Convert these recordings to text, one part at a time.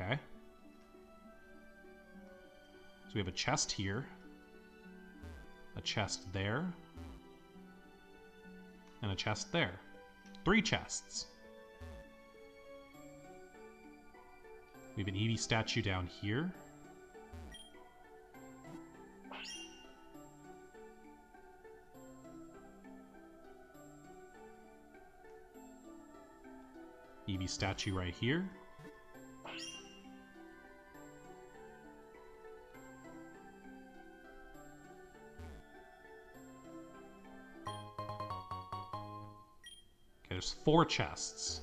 Okay. So we have a chest here, a chest there, and a chest there. Three chests. We have an Eevee statue down here. Eevee statue right here. Four chests.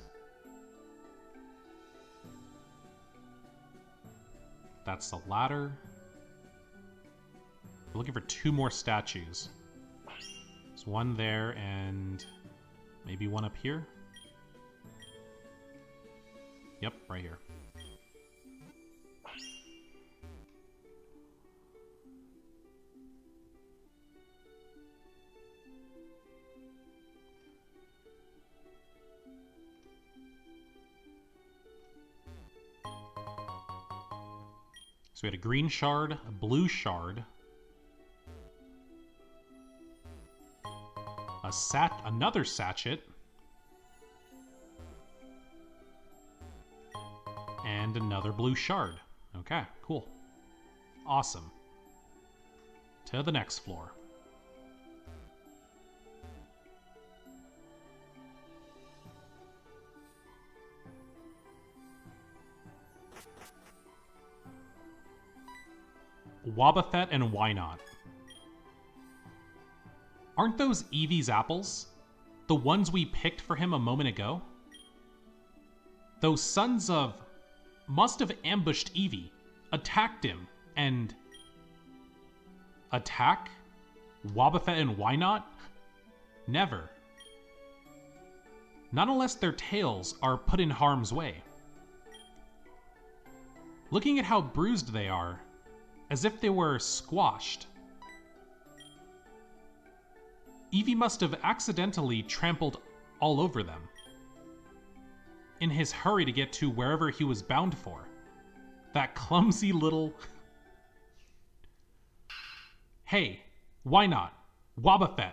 That's the ladder. We're looking for two more statues. There's one there and maybe one up here. Yep, right here. So we had a green shard, a blue shard, a sat another sachet, and another blue shard. Okay, cool. Awesome. To the next floor. Wobbuffet and Wynaut. Aren't those Eevee's apples? The ones we picked for him a moment ago? Those sons of must have ambushed Eevee, attacked him, and attack Wobbuffet and Wynaut? Never. Not unless their tails are put in harm's way. Looking at how bruised they are, as if they were squashed. Eevee must have accidentally trampled all over them in his hurry to get to wherever he was bound for. That clumsy little. hey, Wynaut? Wobbuffet?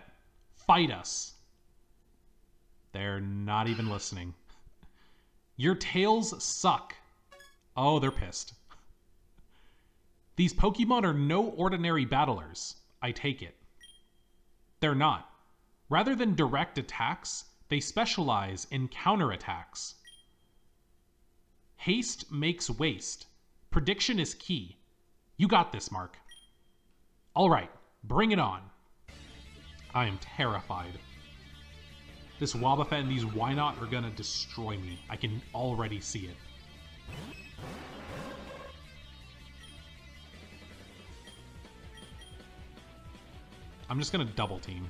Fight us. They're not even listening. Your tails suck. Oh, they're pissed. These Pokemon are no ordinary battlers, I take it. They're not. Rather than direct attacks, they specialize in counterattacks. Haste makes waste. Prediction is key. You got this, Mark. All right, bring it on. I am terrified. This Wobbuffet and these Wynaut are gonna destroy me. I can already see it. I'm just gonna double team.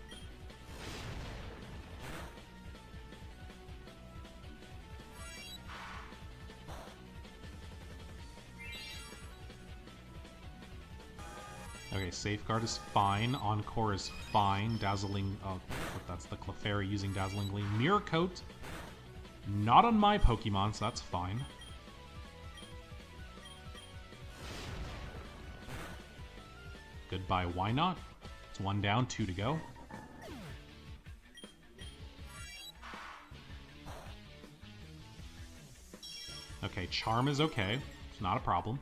Okay, Safeguard is fine. Encore is fine. Dazzling... Oh, that's the Clefairy using Dazzling Gleam. Mirror Coat. Not on my Pokemon, so that's fine. Goodbye, Wynaut? It's one down, two to go. Okay, Charm is okay. It's not a problem.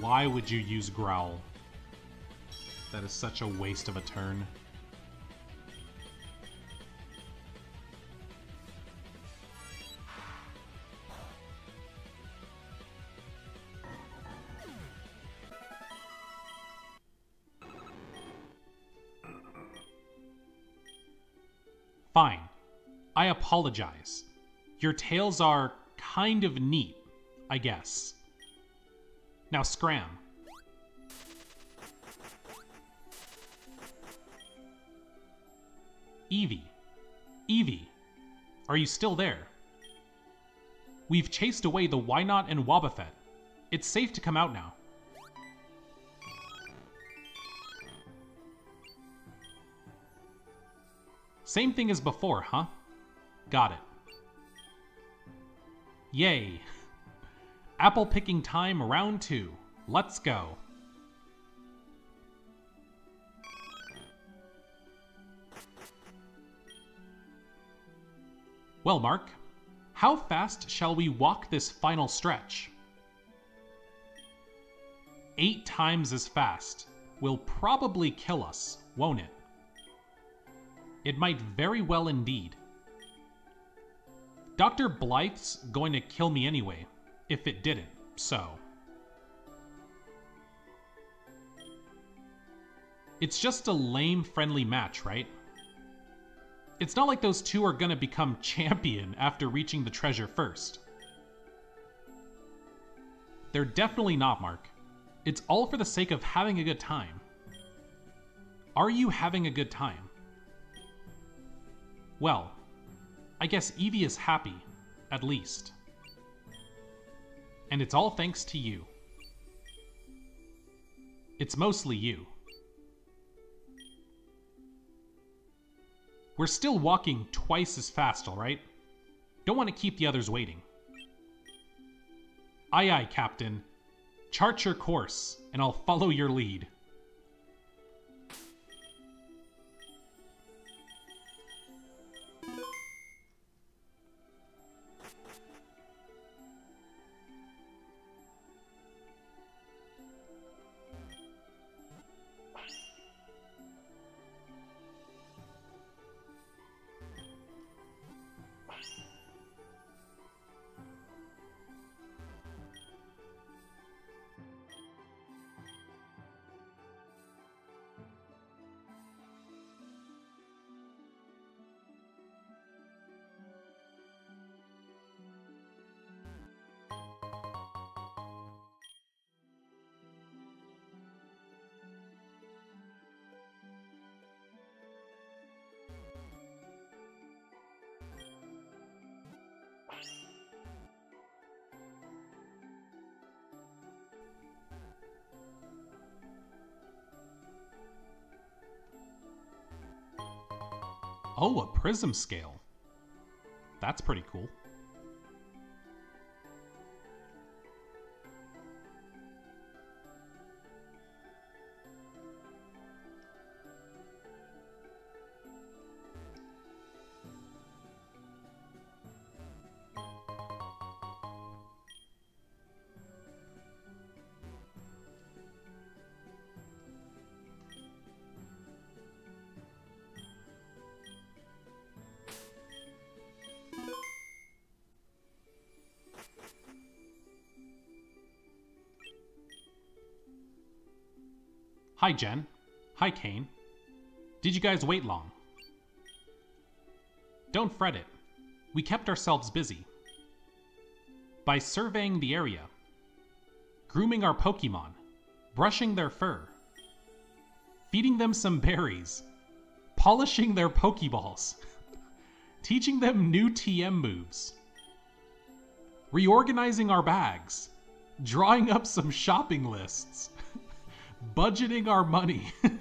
Why would you use Growl? That is such a waste of a turn. Fine. I apologize. Your tails are kind of neat, I guess. Now scram. Eevee. Eevee. Are you still there? We've chased away the Wynaut and Wobbuffet. It's safe to come out now. Same thing as before, huh? Got it. Yay. Apple picking time round two. Let's go. Well, Mark, how fast shall we walk this final stretch? Eight times as fast will probably kill us, won't it? It might very well indeed. Dr. Blythe's going to kill me anyway, if it didn't, so. It's just a lame friendly match, right? It's not like those two are gonna become champion after reaching the treasure first. They're definitely not, Mark. It's all for the sake of having a good time. Are you having a good time? Well, I guess Eevee is happy, at least. And it's all thanks to you. It's mostly you. We're still walking twice as fast, alright? Don't want to keep the others waiting. Aye aye, Captain. Chart your course, and I'll follow your lead. Oh, a prism scale. That's pretty cool. Hi, Jen. Hi, Caine. Did you guys wait long? Don't fret it. We kept ourselves busy. By surveying the area, grooming our Pokemon, brushing their fur, feeding them some berries, polishing their Pokeballs, teaching them new TM moves, reorganizing our bags, drawing up some shopping lists budgeting our money.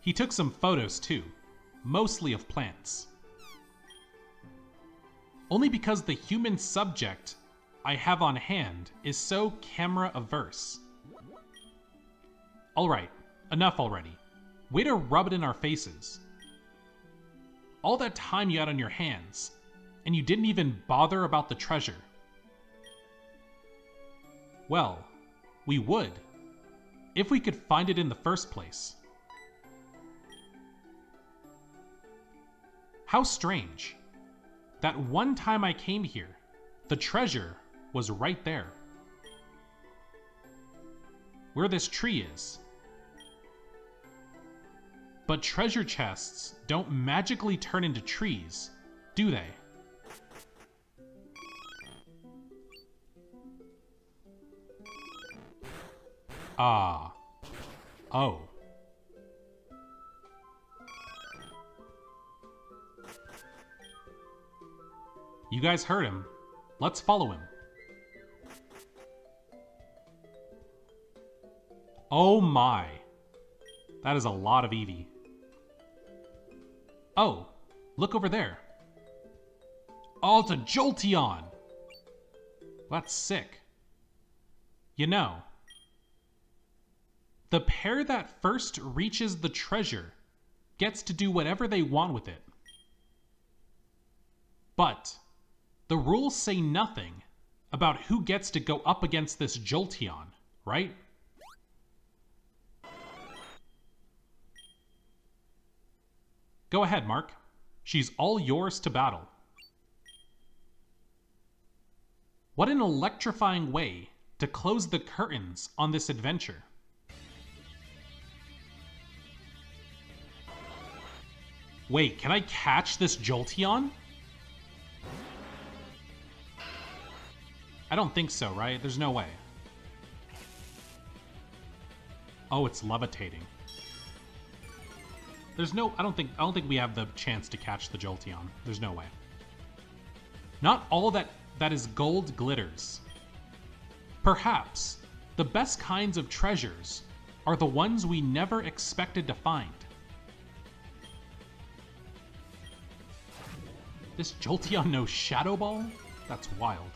he took some photos too, mostly of plants. Only because the human subject I have on hand is so camera averse. Alright, enough already. Way to rub it in our faces. All that time you had on your hands, and you didn't even bother about the treasure. Well, we would, if we could find it in the first place. How strange. That one time I came here, the treasure was right there. Where this tree is. But treasure chests don't magically turn into trees, do they? Ah. Oh. You guys heard him. Let's follow him. Oh my. That is a lot of Eevee. Oh, look over there. Oh, it's a Jolteon! That's sick. You know, the pair that first reaches the treasure gets to do whatever they want with it. But the rules say nothing about who gets to go up against this Jolteon, right? Go ahead, Mark. She's all yours to battle. What an electrifying way to close the curtains on this adventure. Wait, can I catch this Jolteon? I don't think so, right? There's no way. Oh, it's levitating. There's no I don't think I don't think we have the chance to catch the Jolteon. There's no way. Not all that that is gold glitters. Perhaps the best kinds of treasures are the ones we never expected to find. This Jolteon knows Shadow Ball? That's wild.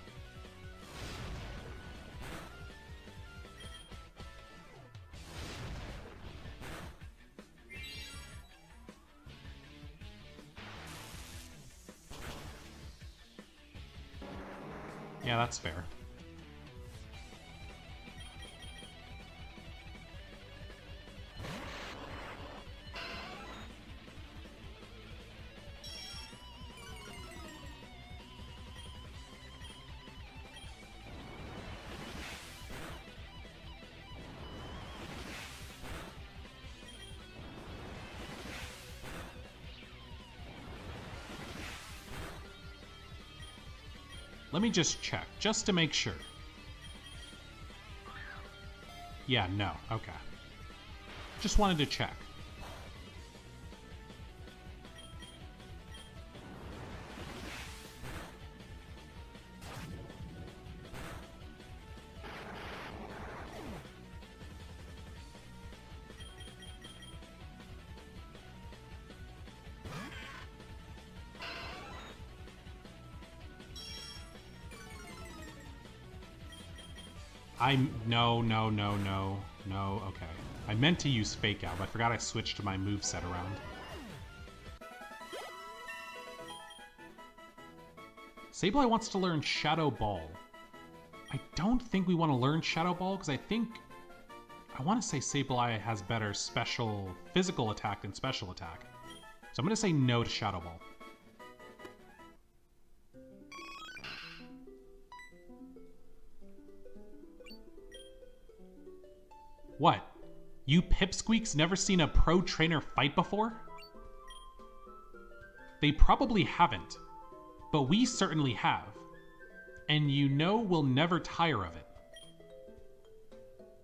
Yeah, that's fair. Let me just check, just to make sure. Yeah, no, okay. Just wanted to check. I'm no, no, no, no, no. Okay, I meant to use Fake Out, but I forgot I switched my move set around. Sableye wants to learn Shadow Ball. I don't think we want to learn Shadow Ball because I think I want to say Sableye has better special physical attack than special attack. So I'm going to say no to Shadow Ball. What? You pipsqueaks never seen a pro trainer fight before? They probably haven't, but we certainly have. And you know we'll never tire of it.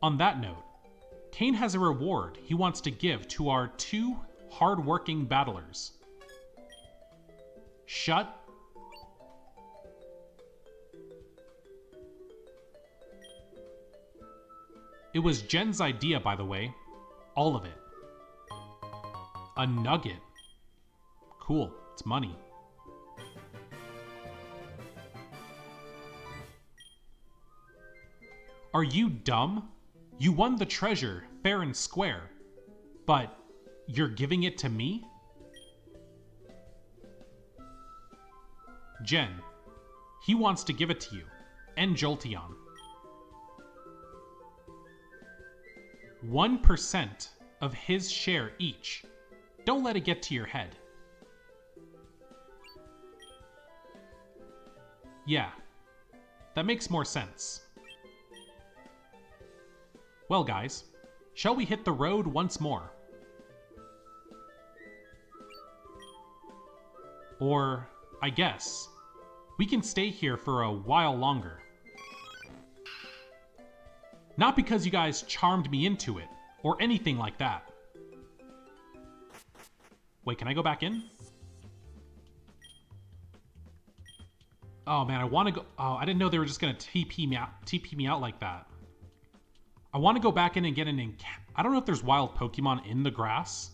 On that note, Cain has a reward he wants to give to our two hard-working battlers. Shut It was Jen's idea, by the way. All of it. A nugget. Cool. It's money. Are you dumb? You won the treasure, fair and square. But you're giving it to me? Jen, he wants to give it to you, and Jolteon. 1% of his share each. Don't let it get to your head. Yeah, that makes more sense. Well, guys, shall we hit the road once more? Or, I guess, we can stay here for a while longer. Not because you guys charmed me into it, or anything like that. Wait, can I go back in? Oh man, I want to go. Oh, I didn't know they were just gonna TP me out, TP me out like that. I want to go back in and get an. Enc- I don't know if there's wild Pokemon in the grass,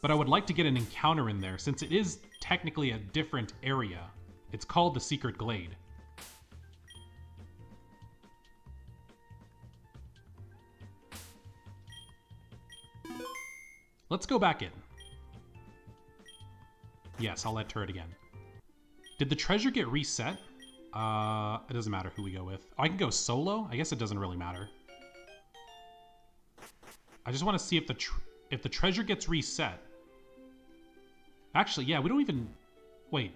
but I would like to get an encounter in there since it is technically a different area. It's called the Secret Glade. Let's go back in. Yes, I'll let turret again. Did the treasure get reset? Uh, it doesn't matter who we go with. Oh, I can go solo? I guess it doesn't really matter. I just want to see if the if the treasure gets reset. Actually, yeah, we don't even... Wait.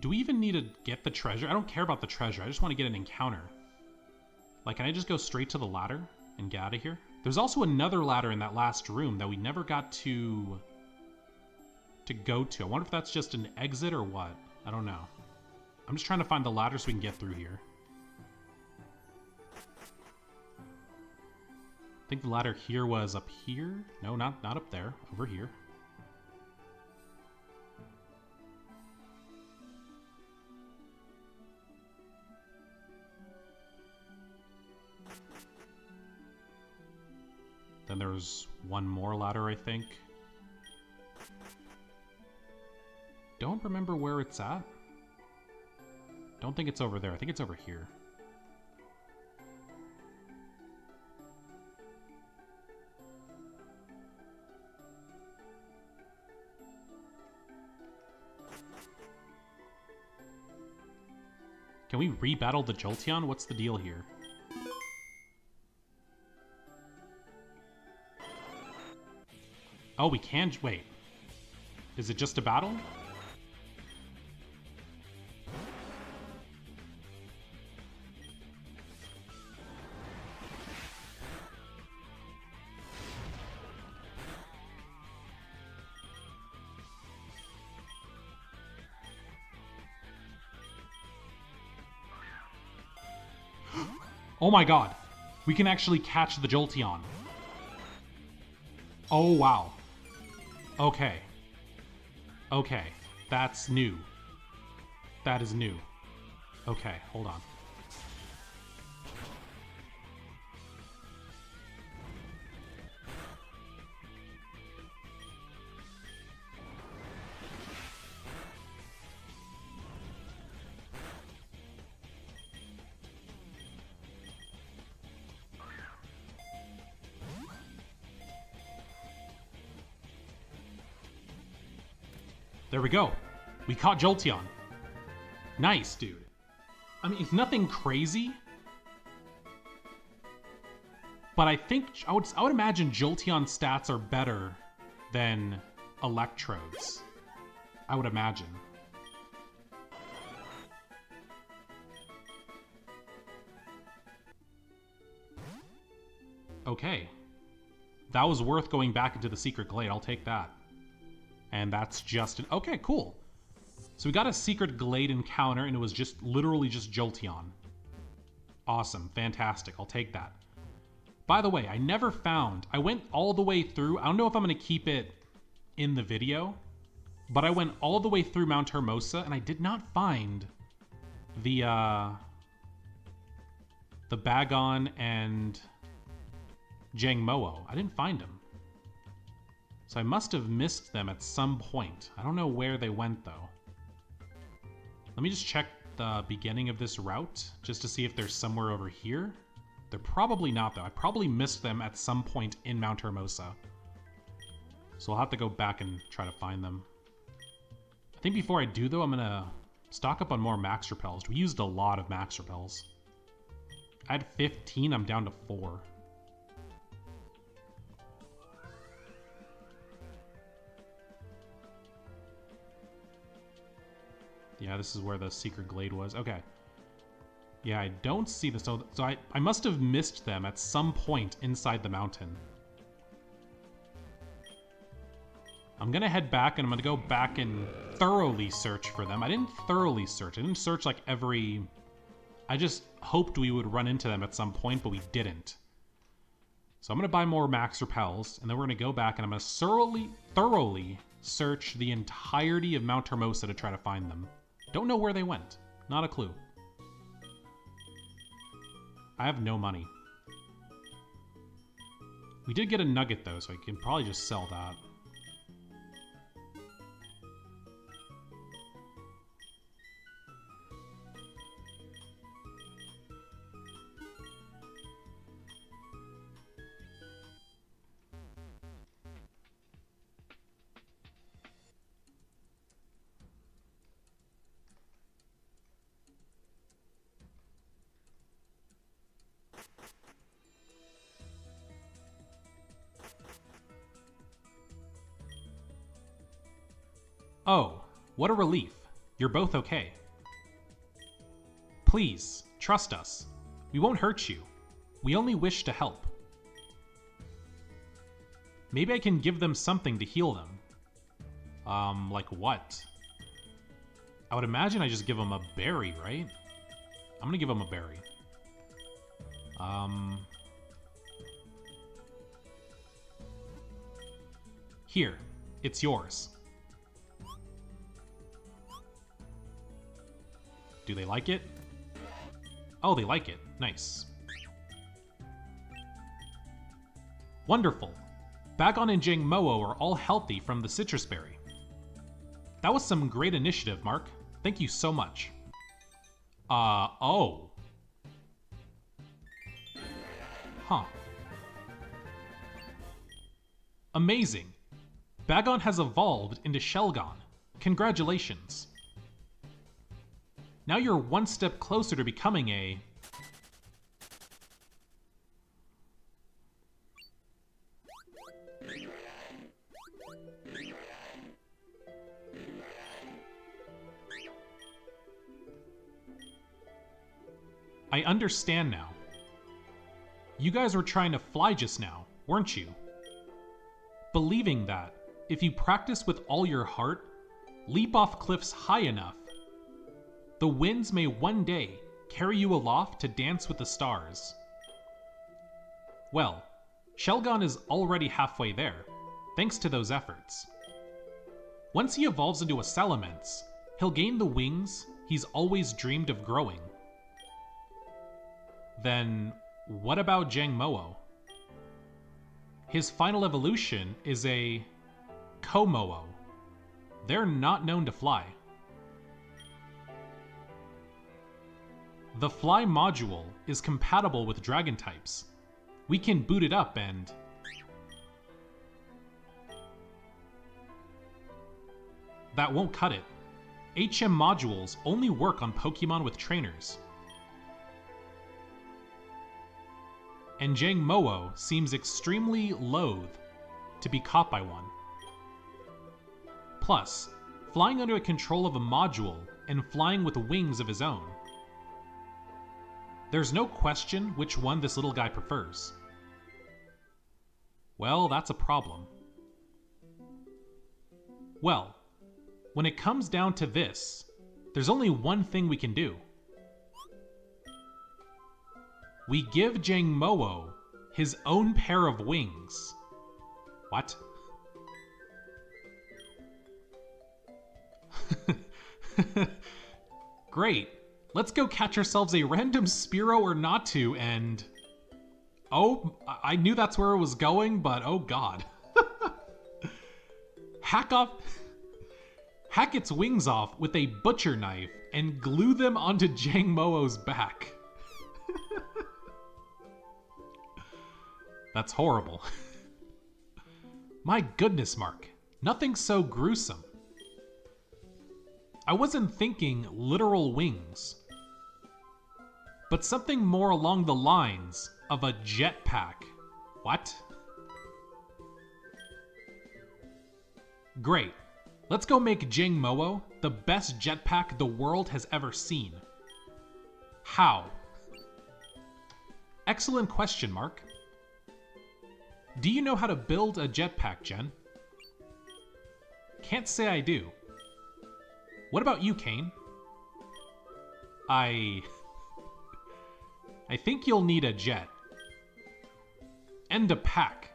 Do we even need to get the treasure? I don't care about the treasure. I just want to get an encounter. Like, can I just go straight to the ladder and get out of here? There's also another ladder in that last room that we never got to... to go to. I wonder if that's just an exit or what. I don't know. I'm just trying to find the ladder so we can get through here. I think the ladder here was up here. No, not, not up there. Over here. There's one more ladder, I think. Don't remember where it's at. Don't think it's over there. I think it's over here. Can we rebattle the Jolteon? What's the deal here? Oh, we can... Wait. Is it just a battle? Oh my god. We can actually catch the Jolteon. Oh, wow. Okay. Okay. That's new. That is new. Okay, hold on. There we go. We caught Jolteon. Nice, dude. I mean, it's nothing crazy. But I think, I would, I would imagine Jolteon stats are better than Electrodes. I would imagine. Okay. That was worth going back into the Secret Glade. I'll take that. And that's just an... Okay, cool. So we got a secret Glade encounter, and it was just literally just Jolteon. Awesome. Fantastic. I'll take that. By the way, I never found... I went all the way through... I don't know if I'm going to keep it in the video, but I went all the way through Mount Hermosa, and I did not find the, uh... The Bagon and Jangmo-o. I didn't find them. So I must have missed them at some point. I don't know where they went, though. Let me just check the beginning of this route, just to see if they're somewhere over here. They're probably not, though. I probably missed them at some point in Mount Hermosa. So I'll have to go back and try to find them. I think before I do, though, I'm going to stock up on more Max Repels. We used a lot of Max Repels. I had 15, I'm down to 4. Yeah, this is where the secret glade was. Okay. Yeah, I don't see this. So, so I, I must have missed them at some point inside the mountain. I'm gonna head back and I'm gonna go back and thoroughly search for them. I didn't thoroughly search. I didn't search like every... I just hoped we would run into them at some point, but we didn't. So I'm gonna buy more max repels, and then we're gonna go back and I'm gonna thoroughly, thoroughly search the entirety of Mount Hermosa to try to find them. Don't know where they went. Not a clue. I have no money. We did get a nugget though, so I can probably just sell that. Oh, what a relief. You're both okay. Please, trust us. We won't hurt you. We only wish to help. Maybe I can give them something to heal them. Um, like what? I would imagine I just give them a berry, right? I'm gonna give them a berry. Um... Here, it's yours. They like it? Oh, they like it. Nice. Wonderful. Bagon and Jangmo-o are all healthy from the Sitrus berry. That was some great initiative, Mark. Thank you so much. Uh, oh. Huh. Amazing. Bagon has evolved into Shelgon. Congratulations. Now you're one step closer to becoming a... I understand now. You guys were trying to fly just now, weren't you? Believing that, if you practice with all your heart, leap off cliffs high enough, the winds may one day carry you aloft to dance with the stars. Well, Shelgon is already halfway there, thanks to those efforts. Once he evolves into a Salamence, he'll gain the wings he's always dreamed of growing. Then, what about Jangmo-o? His final evolution is a Kommo-o. They're not known to fly. The Fly module is compatible with Dragon types. We can boot it up and... That won't cut it. HM modules only work on Pokemon with trainers. And Jangmo-o seems extremely loath to be caught by one. Plus, flying under the control of a module and flying with wings of his own there's no question which one this little guy prefers. Well, that's a problem. Well, when it comes down to this, there's only one thing we can do. We give Jangmo-o his own pair of wings. What? Great. Let's go catch ourselves a random Spearow or Natu and... Oh, I knew that's where it was going, but oh god. Hack off... Hack its wings off with a butcher knife and glue them onto Jangmo-o's back. That's horrible. My goodness, Mark. Nothing so gruesome. I wasn't thinking literal wings but something more along the lines of a jetpack. What? Great. Let's go make Jangmo-o the best jetpack the world has ever seen. How? Excellent question, Mark. Do you know how to build a jetpack, Jen? Can't say I do. What about you, Kane? I. I think you'll need a jet. And a pack.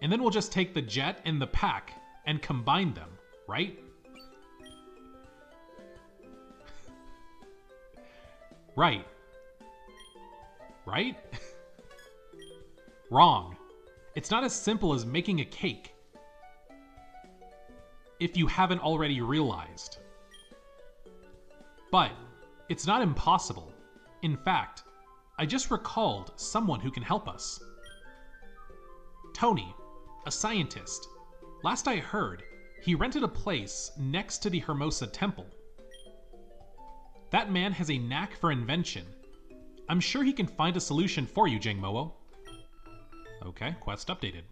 And then we'll just take the jet and the pack and combine them, right? right. Right? Wrong. It's not as simple as making a cake. If you haven't already realized. But it's not impossible. In fact, I just recalled someone who can help us. Tony, a scientist. Last I heard, he rented a place next to the Hermosa Temple. That man has a knack for invention. I'm sure he can find a solution for you, Jangmo-o. Okay, quest updated.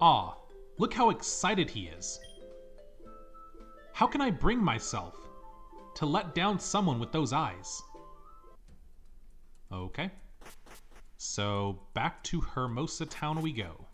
Ah, look how excited he is. How can I bring myself to let down someone with those eyes? Okay. So back to Hermosa Town we go.